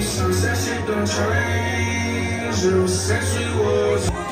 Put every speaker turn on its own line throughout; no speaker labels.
Sunset don't change, you since we was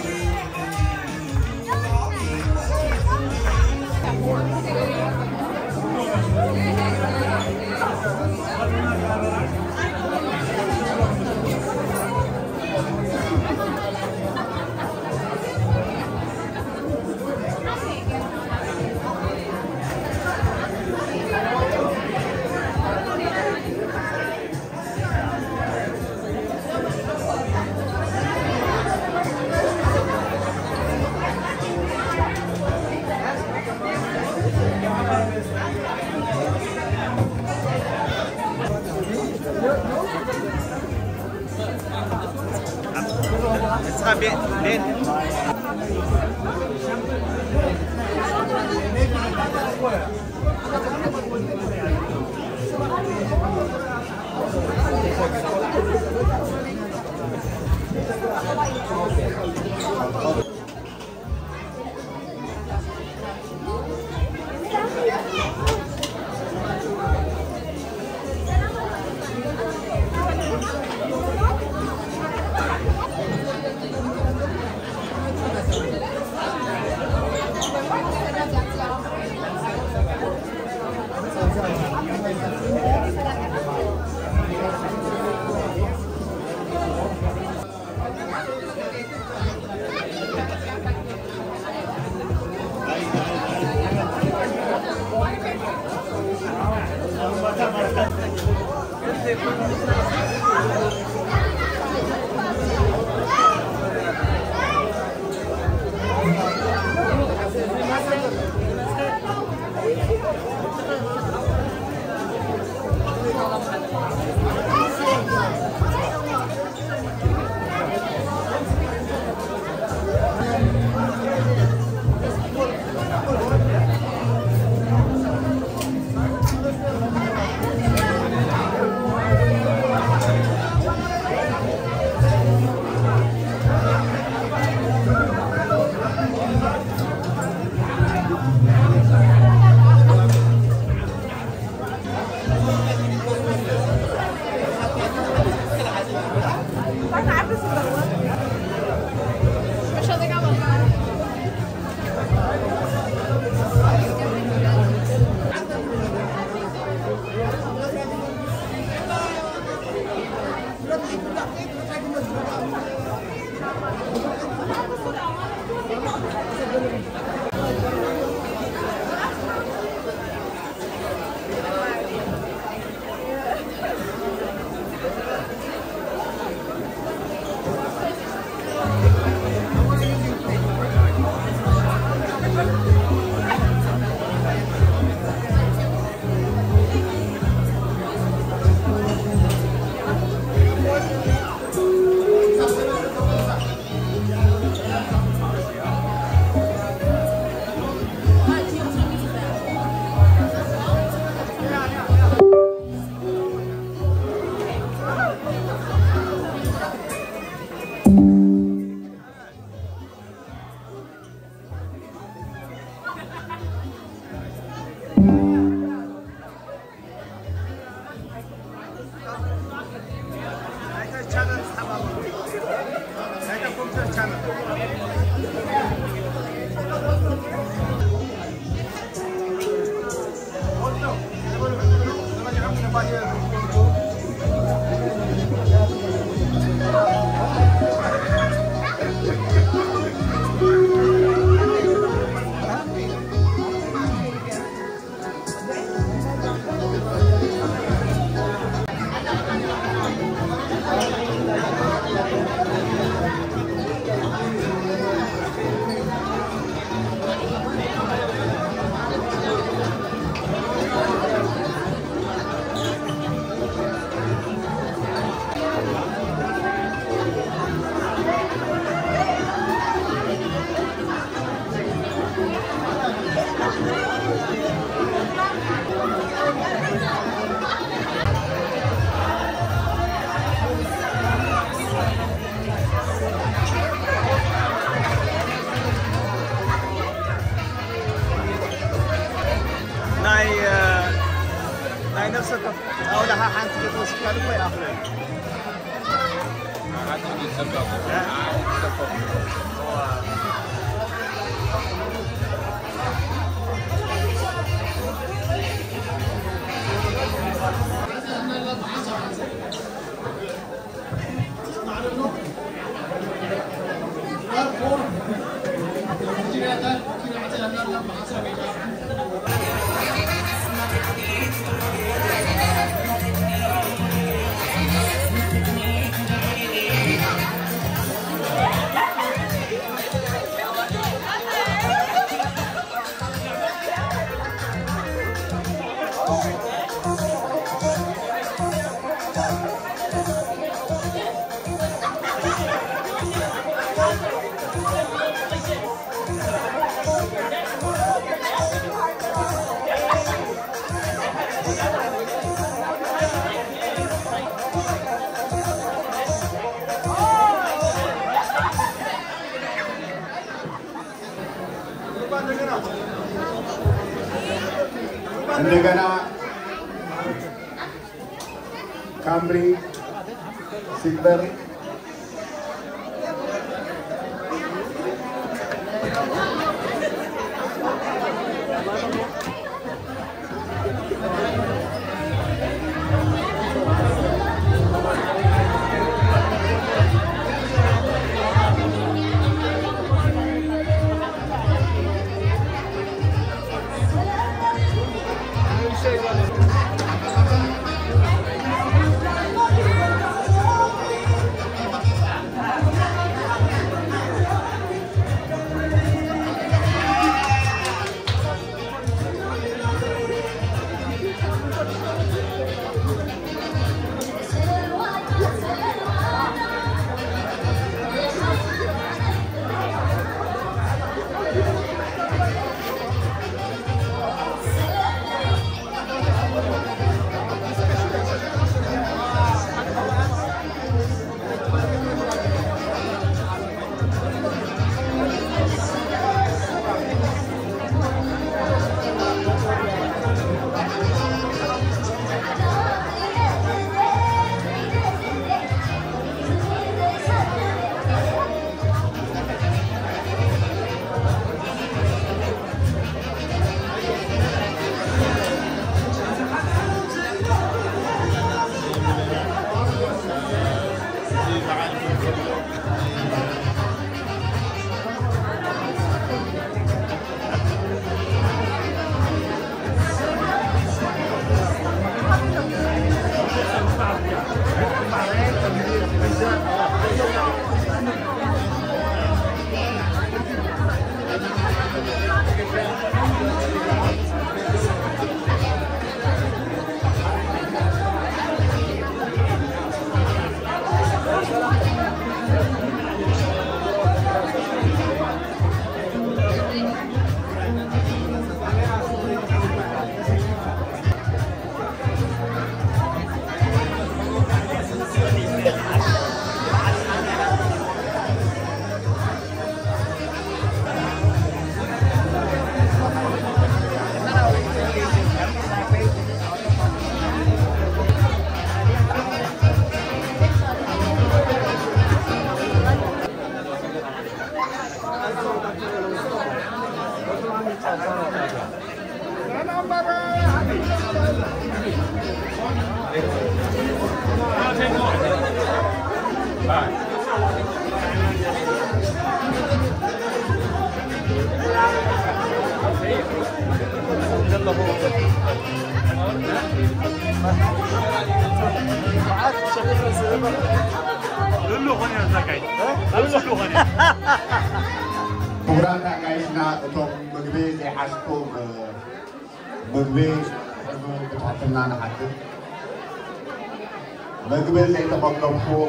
Rubens ay kabablog po.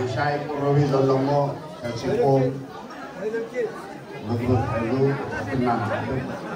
Si Shai Ruiz Olomo, kasi po, Magbuhalo, at naman.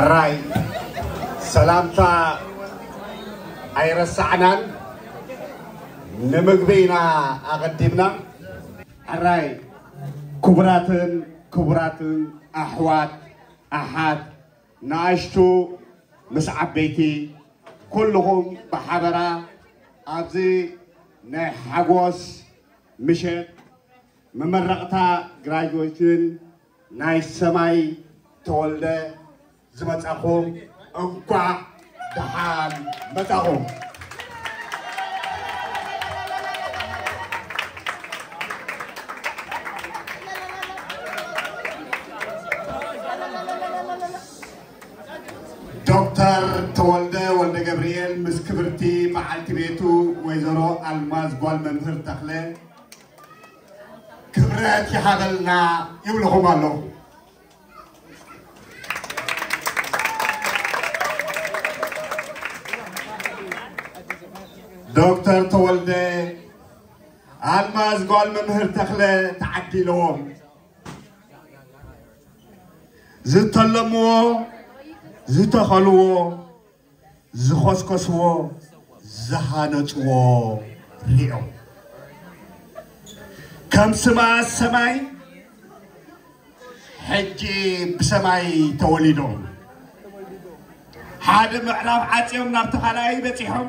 ኣራይ ሰላምታ ኣይረሳዕናን ንምግቢ ኢና ኣቐዲምና ኣራይ ክቡራትን ክቡራትን ኣሕዋት ኣሓት ንኣሽቱ ምስ ዓበይቲ ኩልኹም ብሓበራ ኣብዚ ናይ ሓጎስ ምሸት መመረቕታ ግራጅዌትን ናይ ሰማይ ተወልደ ዝመፃኹም እንኳዕ ደሓን መፃኹም ዶክተር ተወልደ ወልደ ገብርኤል ምስ ክብርቲ መዓልቲ ቤቱ ወይዘሮ ኣልማዝ ጓል መምህር ተኽለ ክብረት ይሃበልና ይብልኹም ኣለኹ ዶክተር ተወልደ ኣልማዝ ጓል መምህር ተኽለ ተዓዲለዎም ዝተለምዎ ዝተኸልዎ ዝኮስኮስዎ ዝሃነፅዎ ሪኦም ከም ስማ ሰማይ ሕጂ ብሰማይ ተወሊዶም ሓደ ምዕራፍ ዓፅዮም ናብቲ ካልኣይ በፂሖም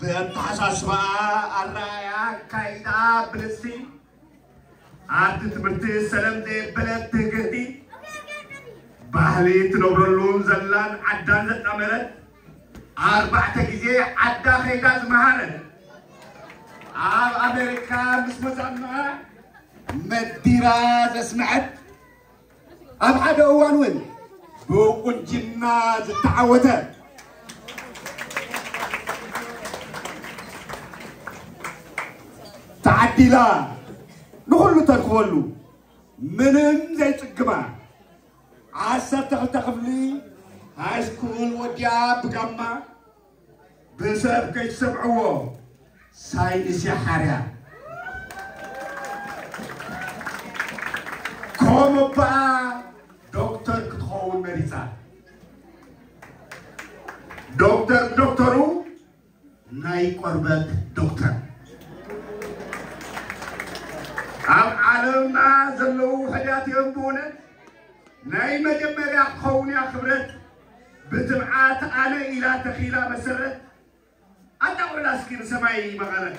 ብኣተሓሳስባኣ ኣረኣያ ካይዳ ብልስቲ ዓዲ ትምህርቲ ሰላም ዘየበለት ትህግእቲ ባህሊ ትነብረሉን ዘላን ዓዳን ዘጣመረት ኣርባዕተ ግዜ ዓዳ ከይዳ ዝመሃረት ኣብ ኣሜሪካ ምስ መፃና መዲራ ዘስምዐት ኣብ ሓደ እዋን እውን ብቁንጅና ዝተዓወተ ተዓዲላ ንኩሉ ተርክበሉ። ምንም ዘይፅግማ ዓሰርተ ክልተ ክፍሊ ሃይስኩል ወዲያ ብጋማ ብሰብ ከይትሰምዕዎ ሳይንስ ሓርያ። ከምኡ በኣ ዶክተር ክትኸውን መሪፃ። ዶክተር ዶክተሩ ናይ ቆርበት ዶክተር عالمنا زلو حيات يبونا ناي مجمري أخون يا خبرت بجمعات أنا إلى تخيلة مسرة أنا أولا سكين سماي مغارة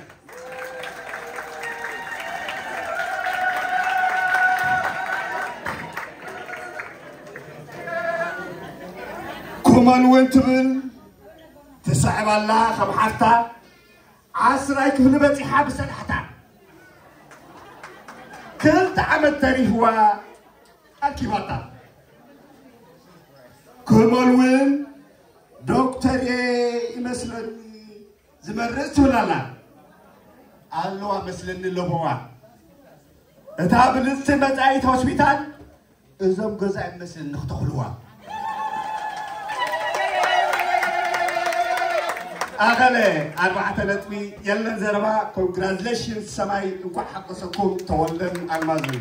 كمان وين تبل تسعب الله خبحتها عصرك هنبتي حبس الحتان كل تعمل تاريخ هو أكيباتا كمان وين دكتور يمثلني زمرت ولا لا قالوا مثلني لبوا እታ ብልፅቲ መፃኢት ሆስፒታል እዞም ገዛ ይመስል ንክተኽልዋ
أغلى أربعة نتمي. يلا زربا congratulations سماي.
نقول حق سكون تولن المازوي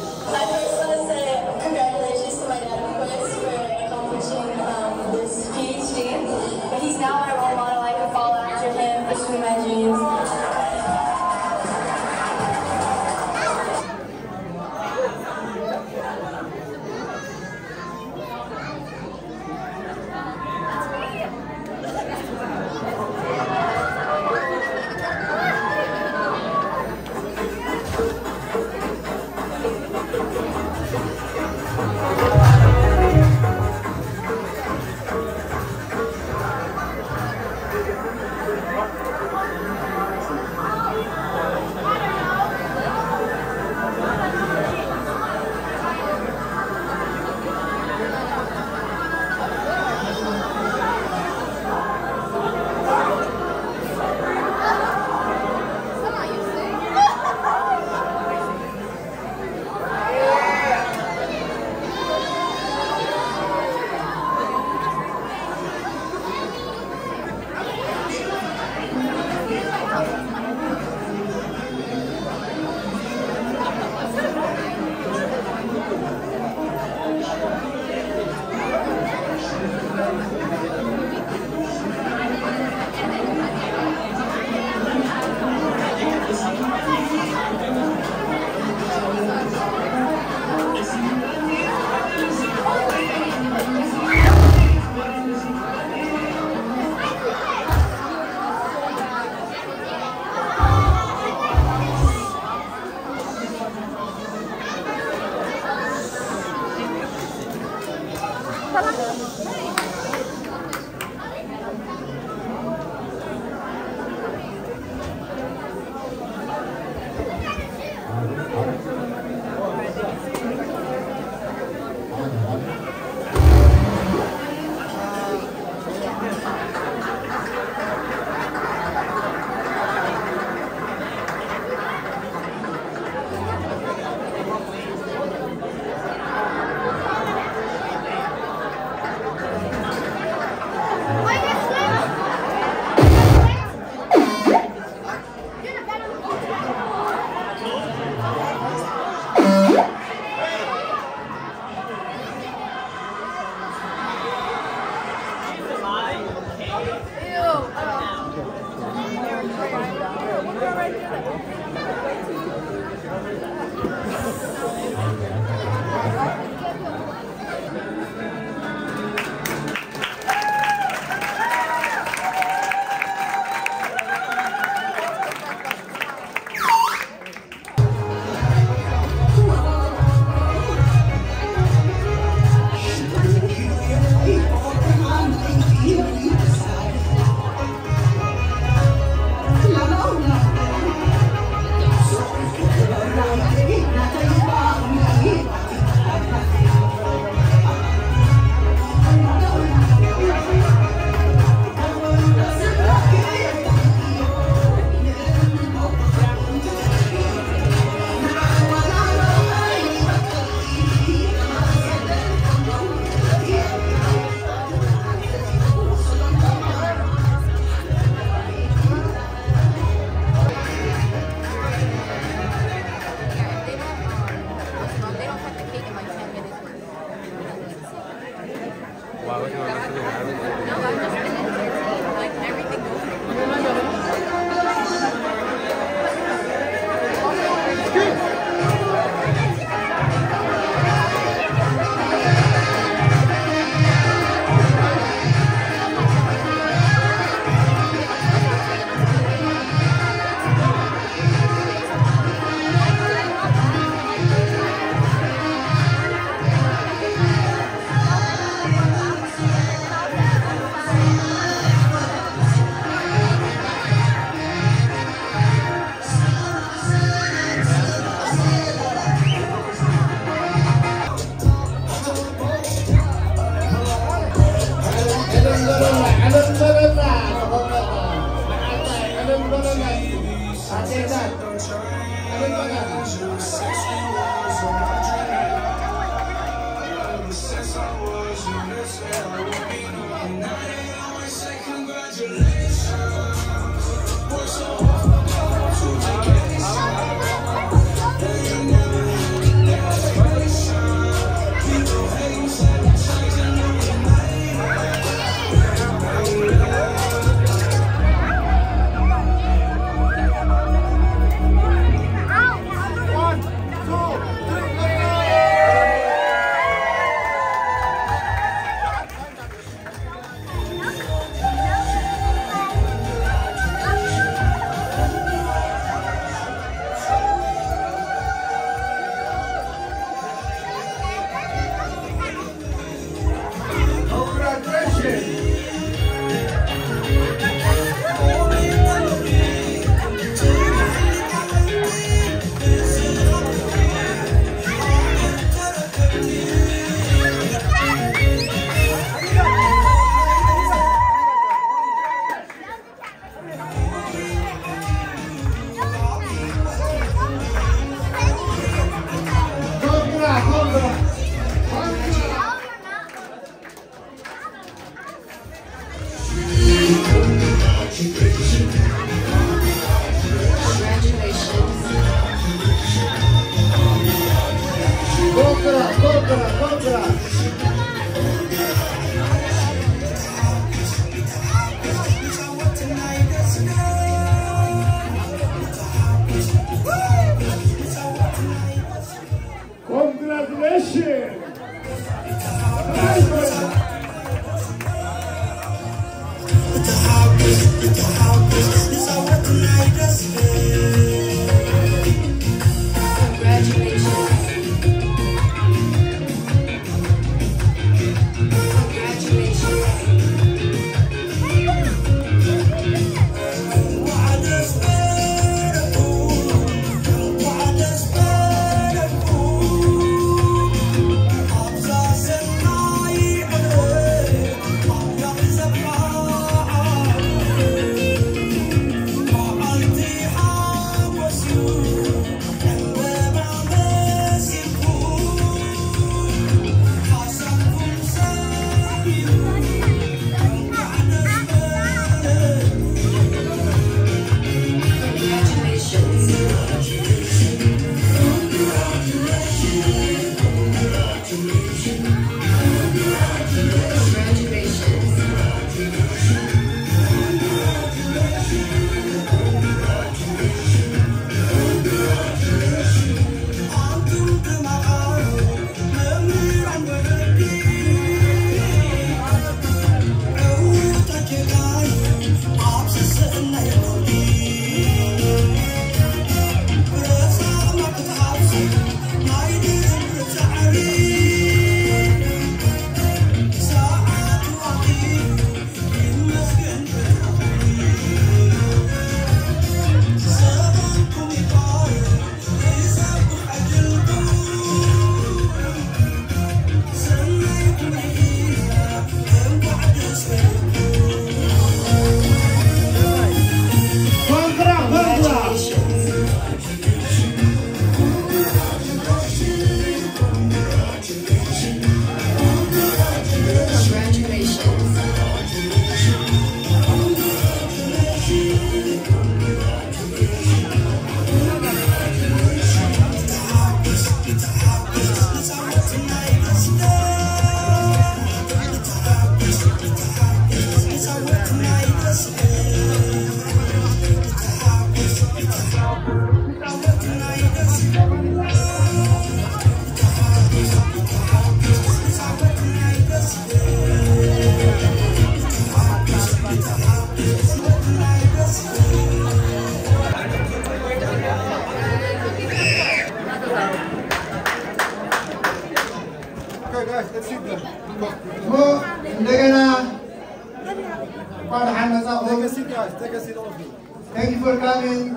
for coming.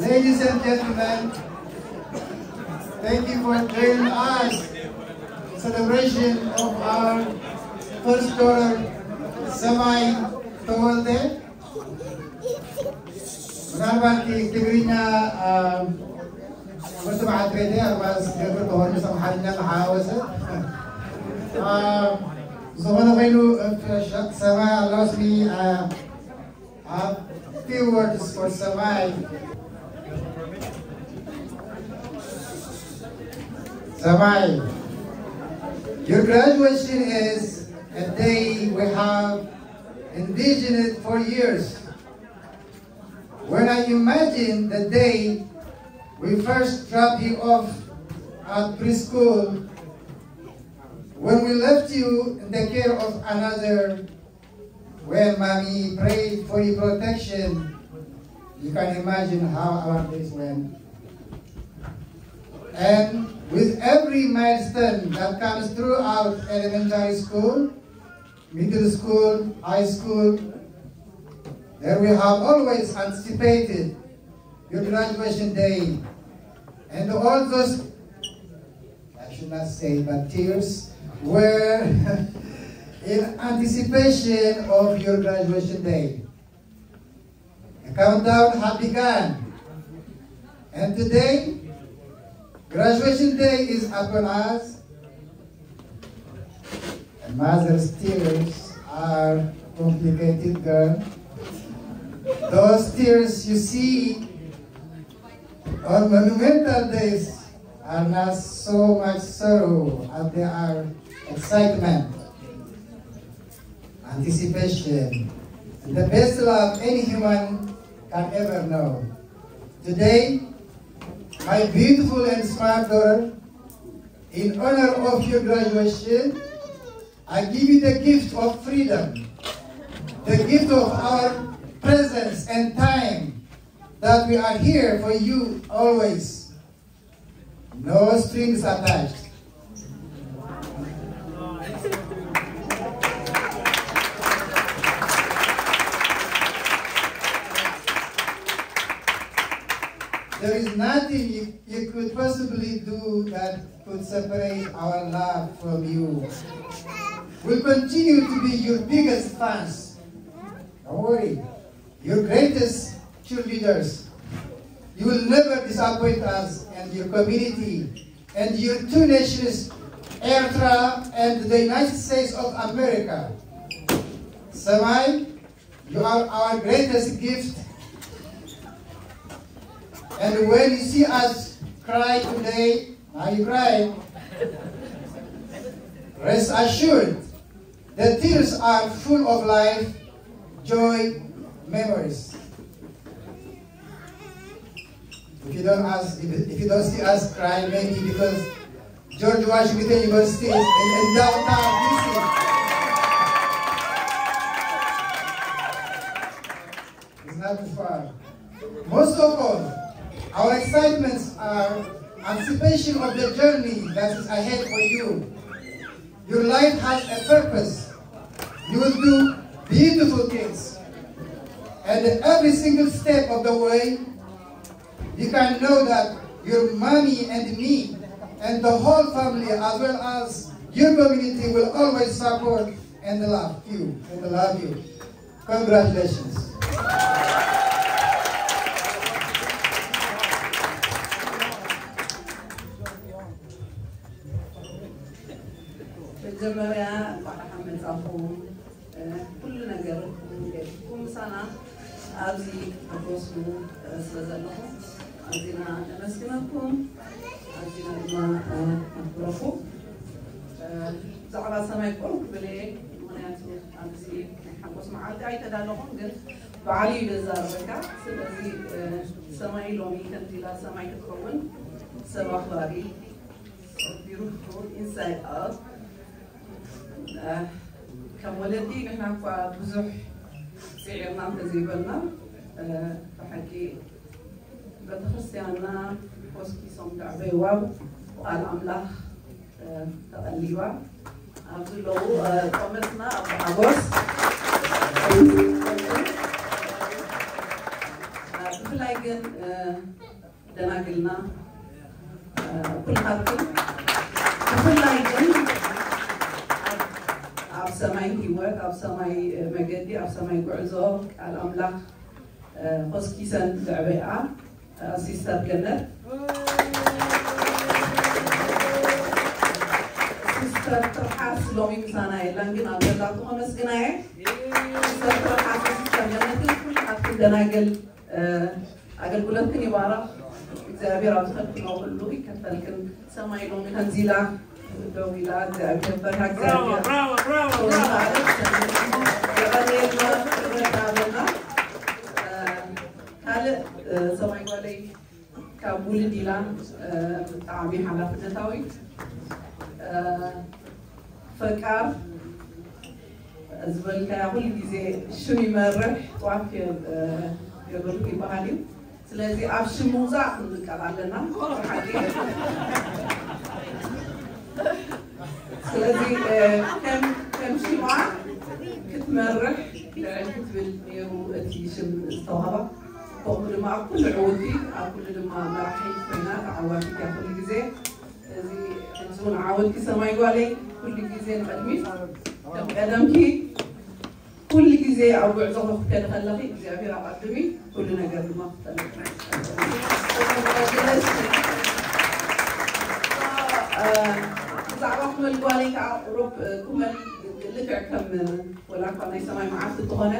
Ladies and gentlemen, thank you for joining us celebration of our first daughter, Semai Tewelde. Menghormati Tigrinya Persembahan Trede, Arbas Gerber Tohornya Samaharinya Mahawasa. Zohar Khairu, Semai allows me uh, uh, few words for Semai. Semai, your graduation is a day we have envisioned for years. When I imagine the day we first dropped you off at preschool, when we left you in the care of another, when mommy prayed for your protection, you can imagine how our days went. And with every milestone that comes throughout elementary school, middle school, high school, there we have always anticipated your graduation day. And all those, I should not say, but tears were in anticipation of your graduation day. The countdown has begun. And today, graduation day is upon us. And mother's tears are complicated, girl. Those tears you see on monumental days are not so much sorrow as they are excitement, anticipation, the best love any human can ever know. Today, my beautiful and smart daughter, in honor of your graduation, I give you the gift of freedom, the gift of our presence and time that we are here for you always. No strings attached. There is nothing you, you could possibly do that could separate our love from you. We'll continue to be your biggest fans. Don't worry. Your greatest cheerleaders. You will never disappoint us and your community and your two nations, Eritrea and the United States of America. Semai, you are our greatest gift and when you see us cry today, now you cry, rest assured, the tears are full of life, joy, memories. If you don't ask, if you don't see us cry, maybe because George Washington University is in, in downtown DC. It's not too far. Most of all, our excitements are anticipation of the journey that is ahead for you. Your life has a purpose. You will do beautiful things. And every single step of the way, you can know that your mommy and me and the whole family as well as your community will always support and love you and love you. Congratulations.
መጀመሪያ ባዕልኻ መፃኹም ኩሉ ነገር ገድኩም ምሳና ኣብዚ ተወስኑ ስለ ዘለኹም ኣዚና ነመስግነኩም ኣዚና ድማ ነክብረኹ ብዛዕባ ሰማይ ቆሩ ክብል እየ ምክንያቱ ኣብዚ ናይ ሓጎስ መዓልቲ ኣይተዳለኹም ግን በዓል እዩ ዘዛረበካ ስለዚ ሰማይ ሎሚ ከምቲ ኢላ ሰማይ ክትኸውን ሰብ ኣኽባሪ beautiful inside out ከወለዲ ንሕና እኳ ብዙሕ ስዒርና እንተዘይበልና ብሓቂ ቤተክርስትያንና ኮስኪሶም ዳዕበይዋ ቃል ኣምላኽ ተቐሊባ ኣብ ዘለዉ ቆመትና ኣብ ሓጎስ ብፍላይ ግን ደናግልና ኩልካትኩም ብፍላይ ግን ኣብ ሰማይ ሂወት ኣብ ሰማይ መገዲ ኣብ ሰማይ ጉዕዞ ቃል ኣምላኽ ኮስኪሰን ዘዕበይኣ ሲስተር ገነት ሲስተር ትርሓስ ሎሚ ምሳና የላን ግን ኣብ ዘላቱ ከመስግና እየ ሲስተር ትርሓስ ሲስተር ገነትን ኩልካትኩም ደናግል ኣገልግሎትክን ይባረኽ እግዚኣብሔር ኣብ ዝኸድክኖ ኩሉ ይከተልክን ሰማይ ሎሚ ከምዚ ኢላ ደው ኢላ እግዚኣብሔር በርሃ እግዚኣብሔር ካልእ ሰማይ ጓለይ ካብ ውልድ ኢላ ብጣዕሚ ሓላፍነታዊት ፈቃር ዝበልካያ ኩሉ ግዜ ሽም ይመርሕ ጥዋፍ ገበርኩ ይበሃል እዩ ስለዚ ኣብ ሽም ምውፃእ ክንጥቀል ኣለና ሓቂ آه، الذي كان كان مجموعة كتمرح كتب ديالو هشام الصهرة وقبل ما أقول عودي أقول لما مرحي فينا عوافي كل جزء. الذي كنتون عاود كيسمع يقولي كل جزء نقدمي. أدمكي كل جزء أو بعضهم كان خلقي جزء في رقدمي كلنا قبل ما اختلفنا ኣብ ቅድሚ ኩሉ ነገር ድማ ብዛዕባ ኩመል ጓለይ ከዓ ቁሩብ ኩመል ልክዕ ከም ወላ እኳ ናይ ሰማይ መዓልቲ እንትኾነ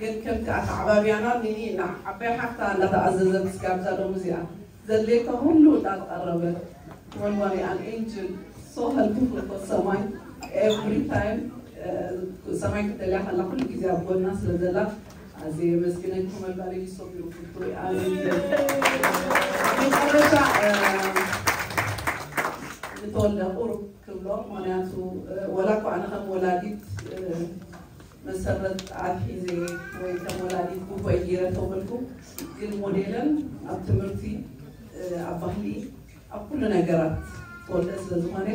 ግን ከምቲ ኣተዓባብያና ንኒና ዓባይ ሓፍታ እንዳተኣዘዘት ስጋብዛ ሎሚ እዚኣ ዘድልየካ ኩሉ እንዳተቐረበት ኩመል ጓለይ ኣን ኤንጅል ሶ ሄልፕፉል ፎር ሰማይ ኤቭሪ ታይም ሰማይ ክትደልያ ከላ ኩሉ ግዜ ኣብ ጎና ስለ ዘላ ኣዝየ መስግነን ኩመል ጓለይ ይሰቢሩ ፍቱ መጨረሻ ንተወልደ ቁሩብ ክብሎ ምክንያቱ ወላ እኳ ኣነ ከም ወላዲት መሰረት ኣትሒዘ ወይ ከም ወላዲት ጉቦይ ጌረ ተወልኩ ግን ሞዴለን ኣብ ትምህርቲ ኣብ ባህሊ ኣብ ኩሉ ነገራት ተወልደ ስለ ዝኾነ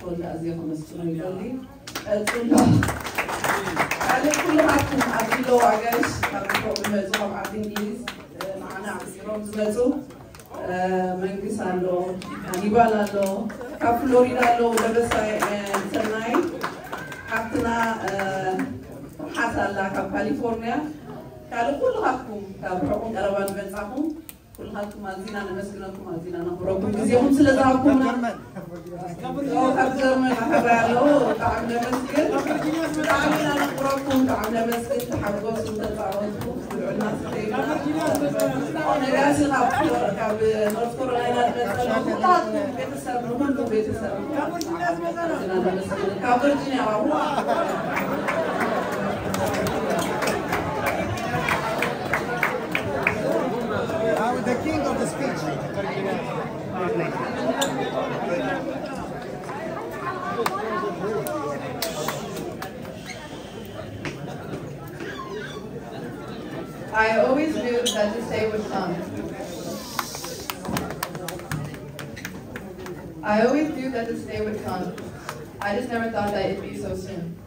ተወልደ ኣዝየ ከመስግኖ ይደሊ ቀፅሎ ካልእ ኩልካትኩም ኣቢሎ ኣጋይሽ ካብ ሮም ዝመፁ ካብ ዓዲ እንግሊዝ ንዓና ዓፂሮም ዝመፁ መንግስት ኣሎ ሃኒባል ኣሎ ካብ ፍሎሪዳ ኣሎ ደበሳይ ሰናይ ሓፍትና ሓስ ኣላ ካብ ካሊፎርኒያ። ካልእ ኩልካትኩም ካብ ርሑቁን ቀረባን መፃኹም ኩልካትኩም ኣዝና ነመስግነኩም ኣዝና ነኽብረኩም ግዜኹም ስለ ዝሃብኩምና ካብ ጀርመን ኣኸራ ኣለዎ ብጣዕሚ ነመስግን ብጣዕሚ ነኽብረኩም ብጣዕሚ ነመስግን ተሓጎሱ Onerează la pură, ca North Carolina nu la Petersburg, român cu Petersburg. Ca Virginia
Dumnezeu. Ca Virginia, wow! The king of the speech.
I always knew that this day would come. I always knew that this day would come. I just never thought that it'd be so soon.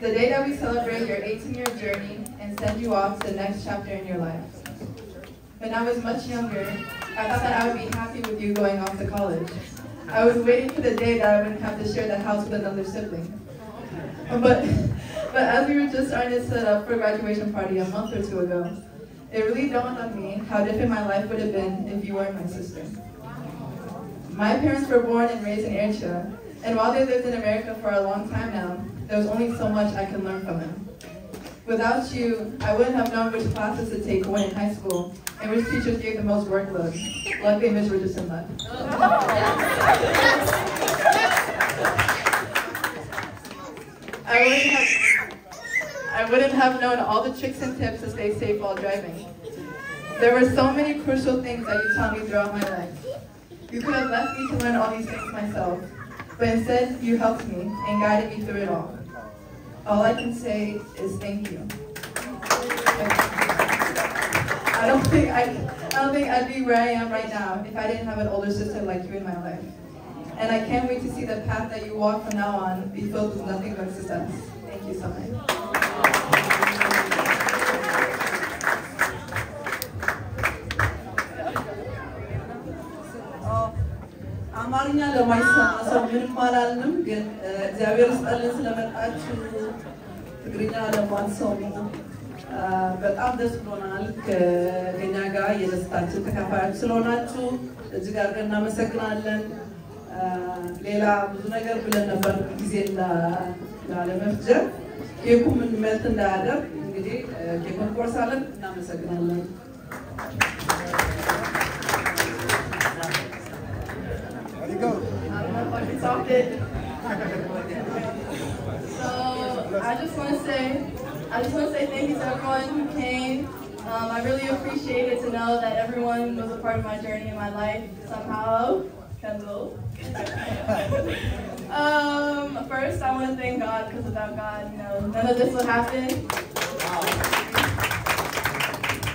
The day that we celebrate your 18-year journey and send you off to the next chapter in your life. When I was much younger, I thought that I would be happy with you going off to college. I was waiting for the day that I wouldn't have to share the house with another sibling. But, but as we were just starting to set up for a graduation party a month or two ago, it really dawned on me how different my life would have been if you weren't my sister. My parents were born and raised in Eritrea, and while they lived in America for a long time now, there was only so much I could learn from them. Without you, I wouldn't have known which classes to take when in high school, and which teachers gave the most workload. Luckily, Ms. Richardson left. I wouldn't have, I wouldn't have known all the tricks and tips to stay safe while driving. There were so many crucial things that you taught me throughout my life. You could have left me to learn all these things myself, but instead you helped me and guided me through it all. All I can say is thank you. I don't think I, I don't think I'd be where I am right now if I didn't have an older sister like you in my life. And I can't wait to see the path that you walk from now on be filled with nothing but success. Thank you so much.
ለማይሰማ ሰው ምንም አላልንም፣ ግን እግዚአብሔር ይስጠልን ስለመጣችሁ ትግርኛ ለማትሰሙ እ፣ በጣም ደስ ብሎናል። ከኛ ጋር የደስታችን ተካፋዮች ስለሆናችሁ እጅግ አድርገን እናመሰግናለን። ሌላ ብዙ ነገር ብለን ነበር ጊዜ ላ- ላለመፍጀት ኬኩ ምን መልት እንዳያደርግ እንግዲህ ኬኩን እንቆርሳለን። እናመሰግናለን።
don't know if I can talk it. So I just want to say, I just want to say thank you to everyone who came. Um, I really appreciate it to know that everyone was a part of my journey in my life somehow. Kendall. um, first, I want to thank God because without God, you know, none of this would happen.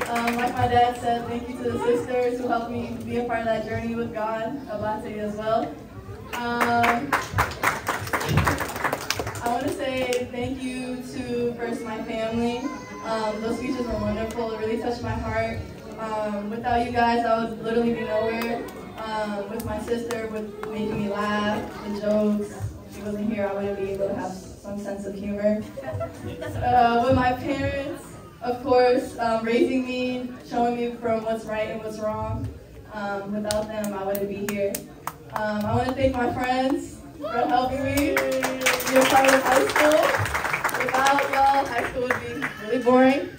Um, like my dad said, thank you to the sisters who helped me be a part of that journey with God, Abate as well. Um, I want to say thank you to first my family. Um, those speeches were wonderful. It really touched my heart. Um, without you guys, I would literally be nowhere. Um, with my sister, with making me laugh, the jokes. If she wasn't here, I wouldn't be able to have some sense of humor. Uh, with my parents, of course, um, raising me, showing me from what's right and what's wrong. Um, without them, I wouldn't be here. Um, I want to thank my friends for helping me be a part of high school. Without y'all, high school would be really boring.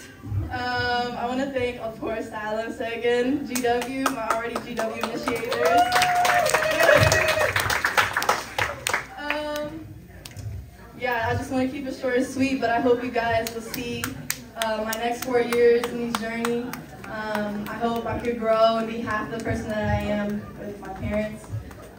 Um, I want to thank, of course, Alan Sagan, GW, my already GW initiators. um, yeah, I just want to keep it short and sweet, but I hope you guys will see uh, my next four years in this journey. Um, I hope I could grow and be half the person that I am with my parents.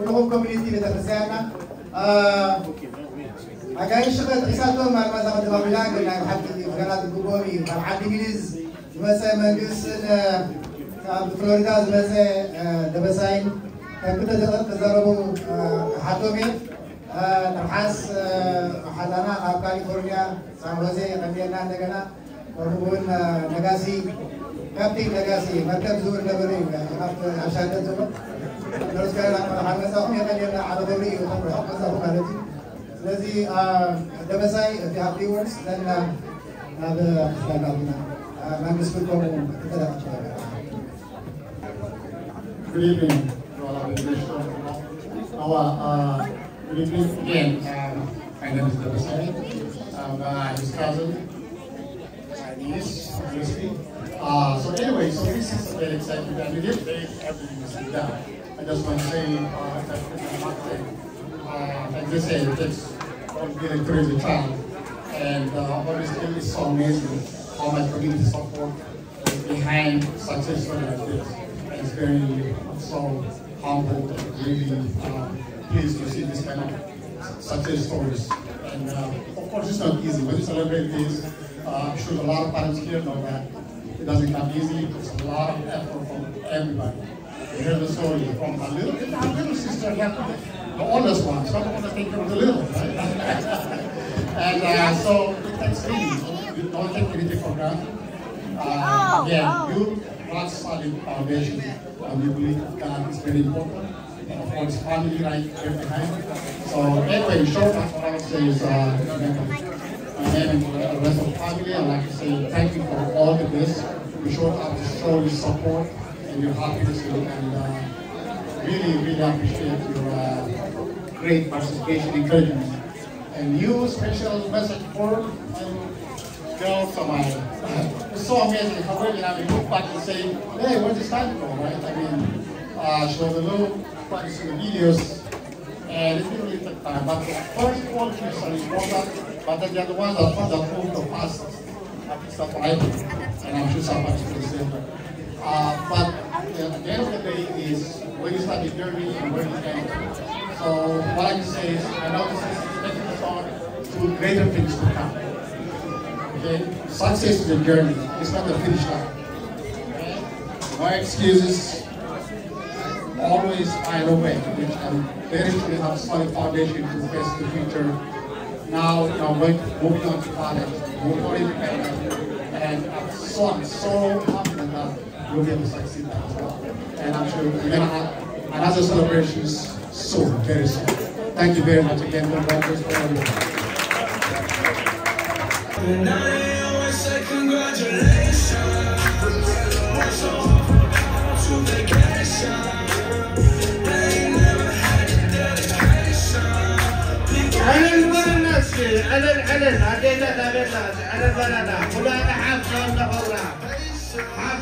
ولهم كوميونيتي لترسانا أكاين آه، شغل تحساتو مع المزاق الدواميلان قلنا يحكي في قناة الكوبوري مع العدي إنجليز مسا منقسن فلوريدا مسا دبساين. كنت تزاربو آه، حاتومي نبحث آه، حدانا أب كاليفورنيا سان خوزي غنينا عندنا وربون نغاسي كابتن نغاسي مكتب زور نبري عشان تزور ነጋሲ መርከብ ዝውር ነበረ እዩ ካብቲ ኣሻደት ዘሎ ነርስ ገና ካብ መፃኹም የቀንየና ዓደ ክብሪ እዩ ከም ርሑቕ መፃኹም ማለት እዩ ስለዚ ደበሳይ እቲ ኣብቲ ወርስ ለና ናብ ክስተጋቢና መንግስት ክልኮሙ ክተደቐ
Good evening to all of the listeners. Our, uh, good evening again. Um, my name is Dabasai. I'm uh, his cousin. My niece, obviously. Uh, so anyway, so this is very exciting. I mean, this day everything is done. I just want to say uh, that uh, like they say, takes one child. And uh, honestly, it's so amazing how much community support is behind success story like this. It's very so humble, and really uh, pleased to see this kind of success stories. And uh, of course, it's not easy. When you celebrate this, uh, I'm sure a lot of parents here know that it doesn't come easy. It's a lot of effort from everybody. Hear the story from her little, her little sister, the oldest one. So I want to take of the little, right? and uh, so it takes really, you don't take anything for granted. Uh, again, you rock solid foundation. And we believe God is very important. And of course, family right here behind. So anyway, short of what I would say is, uh, my name and the rest of the family, I'd like to say thank you for all of this. We showed up to show your support your happiness and uh, really, really appreciate your uh, great participation, encouragement. And you, special message for girls of mine. It's so amazing how really, I look back and say, hey, where's this time from, right? I mean, uh, was a little practice the videos, and it really take time. But the first qualities are important, but then the ones that put the proof the fastest. That's I do, and I'm sure going to say that. Uh, but uh, the end of the day is where you start the journey and where you end. So what I can say is, I know this is making us on to greater things to come. Okay? Success is a journey. It's not the finish line. No excuses. Always find a way, which I'm very sure have a solid foundation to face the future. Now, you know, moving on to college, moving on independent, and I'm so, I'm so that you'll be able to succeed as well. And I'm sure we're gonna have another celebrations soon, very soon. Thank you very much again. Congratulations for everyone.
And I always say congratulations. To vacation. They never had the dedication.
علل برناس علل علل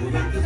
고등학교